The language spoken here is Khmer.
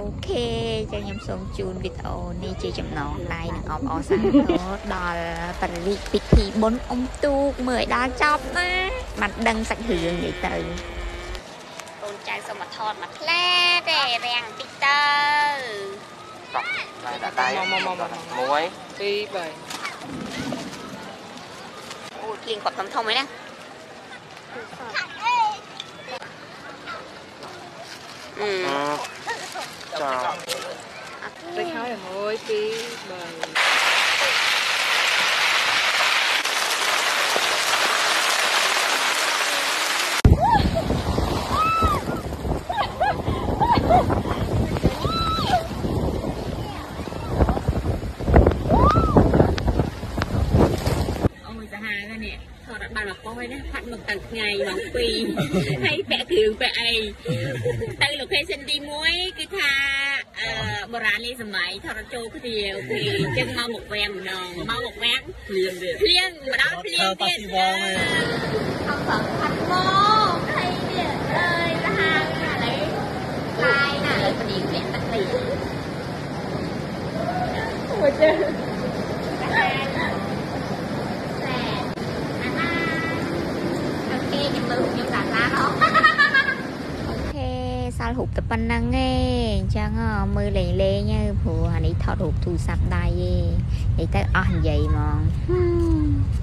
អូខេចឹងខ្ញុំសូមជូនវីដេអូនេះជាចំណងដៃនឹងអបអរសាទរដល់បរិយាពិធីបុណ្យអុំទូកមើលឲ្យដល់ចប់ណាមិនដឹងសាច់រឿងនិយាយទៅកូនចៅសូមមកថតមកផ្លែទេរាំងតិចទៅតោះ lại đã tay Mò, mò, mò, mò, mò. muối 2 3អូយភ្លៀងគាត់ធំធំឯណាអឺ ừ. Chào. តិចហើយ1 2 3អូយសាហាវនេះថតអត់បានមកប៉ុយណាផាត់មកតាំងថ្ងៃម៉ោង2ហើយពាក់គ្រឿងពាក់អីទៅ location ទី1គឺថាអឺ បុរាណនេះសម័យថតចូលគ្នាអូខេអញ្ចឹងមកមកវាំងម្ដងមកមកវាំងភ្លៀងទៀតភ្លៀងម្ដងភ្លៀងទៀតថតប៉ាស៊ីវ៉ងឯងខំប្រឹងផាត់មកហើយនេះអើយសាហាវណាឥឡូវឡាយណាឥឡូវពនាងពាក់ទឹកនេះអូយចេះសាហាវសែនអាហាអូខេខ្ញុំមើលខ្ញុំដាក់ឡានអស់អូខេ សាល់រូបតែប៉ុណ្្នឹងឯងអញ្ចឹងហ៎មើលលេងលេងទៅព្រោះអានេះថតរូបទូរស័ព្ទដៃឯងនិយាយទៅអស់និយាយហ្មងហឹម